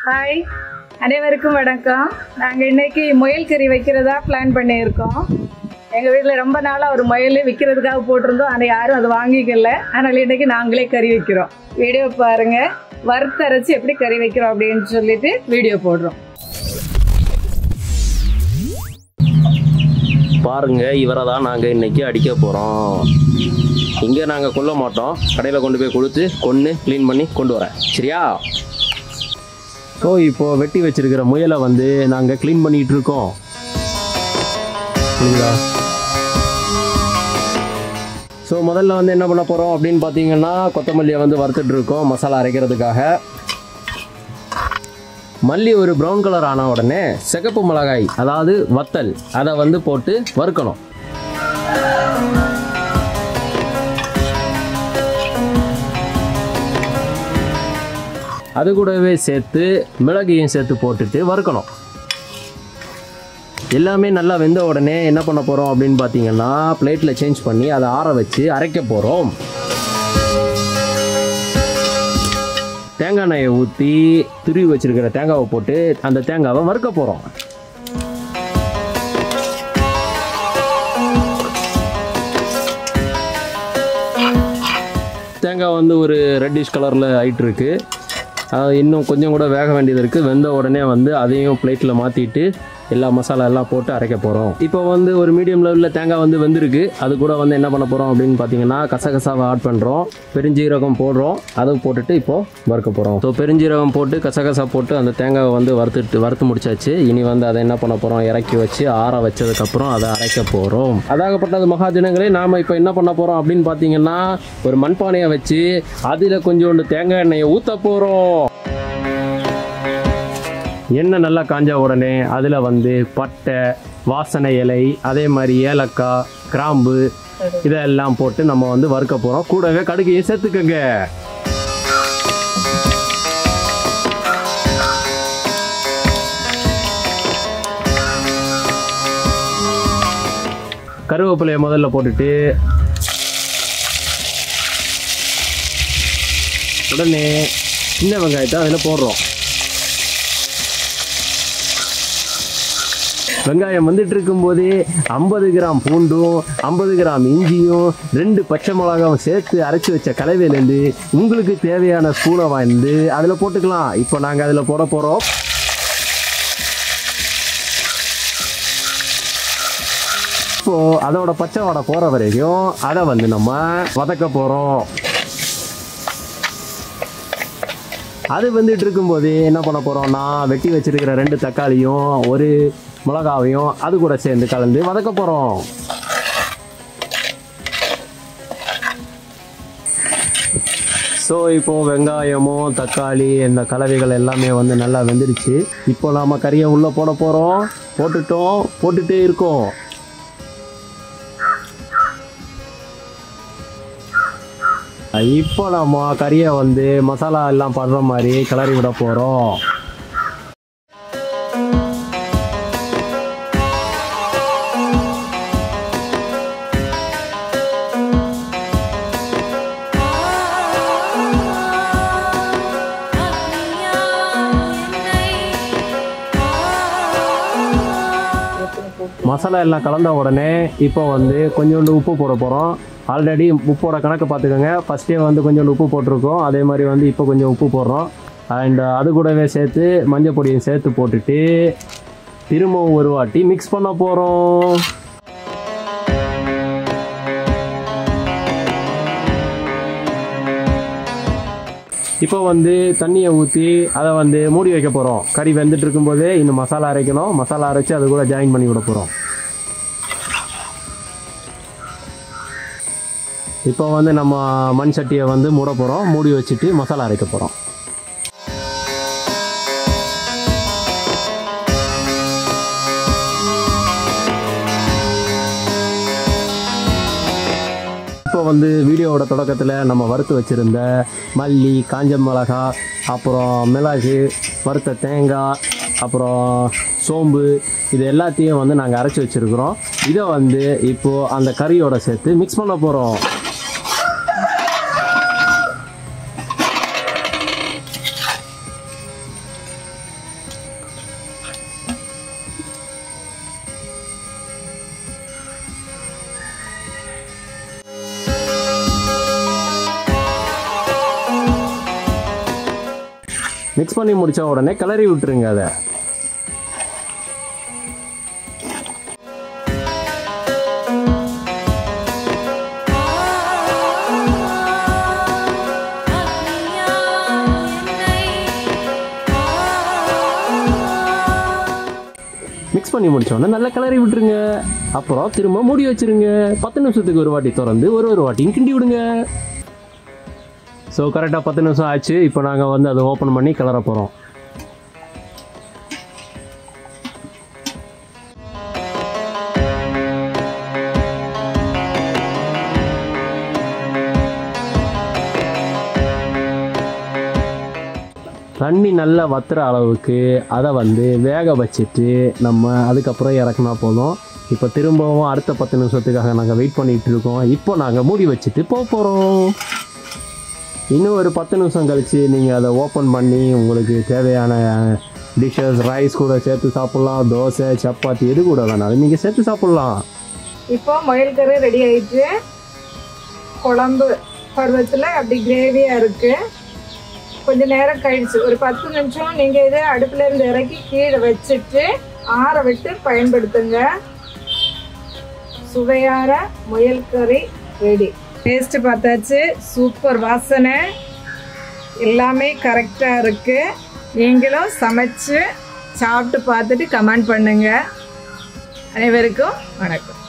Hi அனைவருக்கும் வணக்கம். நாங்கள் இன்னைக்கு முயல் கறி வைக்கிறதா பிளான் பண்ணியிருக்கோம். எங்கள் வீட்டில் ரொம்ப நாளாக ஒரு முயல் விற்கிறதுக்காக போட்டிருந்தோம். ஆனால் யாரும் அதை வாங்கிக்கல. அதனால் இன்னைக்கு நாங்களே கறி வைக்கிறோம். வீடியோ பாருங்கள் வறுத்தரைச்சி எப்படி கறி வைக்கிறோம் அப்படின்னு சொல்லிட்டு வீடியோ போடுறோம். பாருங்க இவரை தான் நாங்கள் இன்னைக்கு அடிக்க போகிறோம் இங்கே நாங்கள் கொல்ல மாட்டோம். கடையில் கொண்டு போய் கொடுத்து கொன்று க்ளீன் பண்ணி கொண்டு வரேன். சரியா? ஸோ இப்போது வெட்டி வச்சிருக்கிற முயலை வந்து நாங்கள் க்ளீன் பண்ணிகிட்டு இருக்கோம் புரியுதா? ஸோ முதல்ல வந்து என்ன பண்ண போகிறோம் அப்படின்னு பார்த்தீங்கன்னா கொத்தமல்லியை வந்து வறுத்துட்டு இருக்கோம் மசாலா அரைக்கிறதுக்காக. மல்லி ஒரு ப்ரௌன் கலர் ஆன உடனே சிகப்பு மிளகாய் அதாவது வத்தல் அதை வந்து போட்டு வறுக்கணும். அது கூடவே சேர்த்து மிளகையும் சேர்த்து போட்டுட்டு வறுக்கணும். எல்லாமே நல்லா வெந்த உடனே என்ன பண்ண போகிறோம் அப்படின்னு பார்த்தீங்கன்னா பிளேட்டில் சேஞ்ச் பண்ணி அதை ஆற வச்சு அரைக்க போகிறோம் தேங்காய் எண்ணெயை ஊற்றி துருவி வச்சுருக்கிற தேங்காவை போட்டு அந்த தேங்காவை வறுக்க போகிறோம் தேங்காய் வந்து ஒரு ரெட்டிஷ் கலரில் ஆயிட்டுருக்கு. இன்னும் கொஞ்சம் கூட வேக வேண்டியது இருக்குது வெந்த உடனே வந்து அதையும் பிளேட்டில் மாற்றிட்டு எல்லா மசாலா எல்லாம் போட்டு அரைக்க போகிறோம் இப்போ வந்து ஒரு மீடியம் லெவலில் தேங்காய் வந்து வெந்திருக்கு. அது கூட வந்து என்ன பண்ண போகிறோம் அப்படின்னு பார்த்தீங்கன்னா கசகசாவை ஆட் பண்ணுறோம் பெருஞ்சீரகம் போடுறோம். அதை போட்டுட்டு இப்போது வறுக்க போகிறோம் ஸோ பெருஞ்சீரகம் போட்டு கசகசா போட்டு அந்த தேங்காவை வந்து வறுத்துட்டு வறுத்து முடிச்சாச்சு. இனி வந்து அதை என்ன பண்ண போகிறோம் இறக்கி வச்சு ஆற வச்சதுக்கப்புறம் அதை அரைக்க போகிறோம் அதாகப்பட்டது மகாஜனங்களே நாம் இப்போ என்ன பண்ண போகிறோம் அப்படின்னு பார்த்தீங்கன்னா ஒரு மண்பானையை வச்சு அதில் கொஞ்சோண்டு தேங்காய் எண்ணெயை ஊற்ற போகிறோம் எண்ணெய் நல்லா காஞ்ச உடனே அதில் வந்து பட்டை வாசனை இலை அதே மாதிரி ஏலக்காய் கிராம்பு இதெல்லாம் போட்டு நம்ம வந்து வறுக்க போகிறோம் கூடவே கடுகையை சேர்த்துக்கோங்க. கருவேப்பிலையை முதல்ல போட்டுட்டு உடனே சின்ன வெங்காயத்தை அதில் போடுறோம். வெங்காயம் வந்துட்டு இருக்கும்போதே ஐம்பது கிராம் பூண்டும் ஐம்பது கிராம் இஞ்சியும் ரெண்டு பச்சை மிளகாவும் சேர்த்து அரைச்சி வச்ச கலவையிலேருந்து உங்களுக்கு தேவையான ஸ்பூனை வாங்கி அதில் போட்டுக்கலாம். இப்போ நாங்கள் அதில் போட போகிறோம் இப்போ அதோட பச்சை வடை போகிற வரைக்கும் அதை வந்து நம்ம வதக்க போகிறோம் அது வந்துட்டு இருக்கும்போது என்ன பண்ண போகிறோம்னா வெட்டி வச்சிருக்கிற ரெண்டு தக்காளியும் ஒரு மிளகாவையும் அது கூட சேர்ந்து கலந்து வதக்க போகிறோம் ஸோ இப்போது வெங்காயமும் தக்காளி இந்த கலவைகள் எல்லாமே வந்து நல்லா வெந்துடுச்சு இப்போ நாம் கறியை உள்ளே போட போகிறோம் போட்டுட்டோம். போட்டுகிட்டே இருக்கோம். இப்போ நம்ம கறியை வந்து மசாலா எல்லாம் படுற மாதிரி கிளறி விட போகிறோம் மசாலா எல்லாம் கலந்த உடனே இப்போ வந்து கொஞ்சோண்டு உப்பு போட போகிறோம் ஆல்ரெடி உப்போட கணக்கு பார்த்துக்கோங்க. ஃபஸ்ட்டே வந்து கொஞ்சம் உப்பு போட்டிருக்கோம். அதே மாதிரி வந்து இப்போ கொஞ்சம் உப்பு போடுறோம். அண்ட் uh, அது கூடவே சேர்த்து மஞ்சள் பொடியும் சேர்த்து போட்டுட்டு திரும்பவும் ஒரு வாட்டி மிக்ஸ் பண்ண போகிறோம் இப்போ வந்து தண்ணியை ஊற்றி அதை வந்து மூடி வைக்க போகிறோம் கறி வெந்துட்டு இருக்கும்போது இன்னும் மசாலா அரைக்கணும். மசாலா அரைச்சி அது கூட ஜாயின் பண்ணி விட போகிறோம் இப்போ வந்து நம்ம மண் சட்டியை வந்து மூட போகிறோம் மூடி வச்சுட்டு மசாலா அரைக்க போகிறோம் இப்போ வந்து வீடியோவோட தொடக்கத்தில் நம்ம வறுத்து வச்சுருந்த மல்லி காஞ்ச மிளகா அப்புறம் மிளகு வறுத்த தேங்காய் அப்புறம் சோம்பு இது எல்லாத்தையும் வந்து நாங்கள் அரைச்சி வச்சுருக்குறோம். இதை வந்து இப்போது அந்த கறியோட சேர்த்து மிக்ஸ் பண்ண போகிறோம் மிக்ஸ் பண்ணி முடித்த உடனே கிளறி விட்டுருங்க அதை. மிக்ஸ் பண்ணி முடித்தோடனே உடனே நல்லா கிளறி விட்டுருங்க. அப்புறம் திரும்ப மூடி வச்சிருங்க. பத்து நிமிஷத்துக்கு ஒரு வாட்டி திறந்து ஒரு ஒரு வாட்டியும் கிண்டி விடுங்க. ஸோ கரெக்டாக பத்து நிமிஷம் ஆச்சு. இப்போ நாங்கள் வந்து அதை ஓப்பன் பண்ணி கிளற போகிறோம் தண்ணி நல்லா வத்துற அளவுக்கு அதை வந்து வேக வச்சுட்டு நம்ம அதுக்கப்புறம் இறக்குனா போதும். இப்போ திரும்பவும் அடுத்த பத்து நிமிஷத்துக்காக நாங்கள் வெயிட் பண்ணிகிட்டு இருக்கோம். இப்போ நாங்கள் மூடி வச்சுட்டு போக போகிறோம் இன்னும் ஒரு பத்து நிமிஷம் கழித்து நீங்கள் அதை ஓப்பன் பண்ணி உங்களுக்கு தேவையான டிஷ்ஷஸ் ரைஸ் கூட சேர்த்து சாப்பிட்லாம் தோசை சப்பாத்தி எது கூட வேணாலும். நீங்கள் சேர்த்து சாப்பிட்லாம். இப்போ முயல் கறி ரெடி ஆயிடுச்சு குழம்பு பருவத்தில் அப்படி கிரேவியாக இருக்குது கொஞ்சம் நேரம் கழிச்சு ஒரு பத்து நிமிஷம் நீங்கள் இதை அடுப்புல இருந்து இறக்கி கீழே வச்சுட்டு ஆற விட்டு பயன்படுத்துங்க. சுவையார முயல் கறி ரெடி டேஸ்ட் பார்த்தாச்சு. சூப்பர் வாசனை. எல்லாமே கரெக்டாக இருக்குது நீங்களும் சமைச்சு சாப்பிட்டு பார்த்துட்டு கமெண்ட் பண்ணுங்க. அனைவருக்கும் வணக்கம்.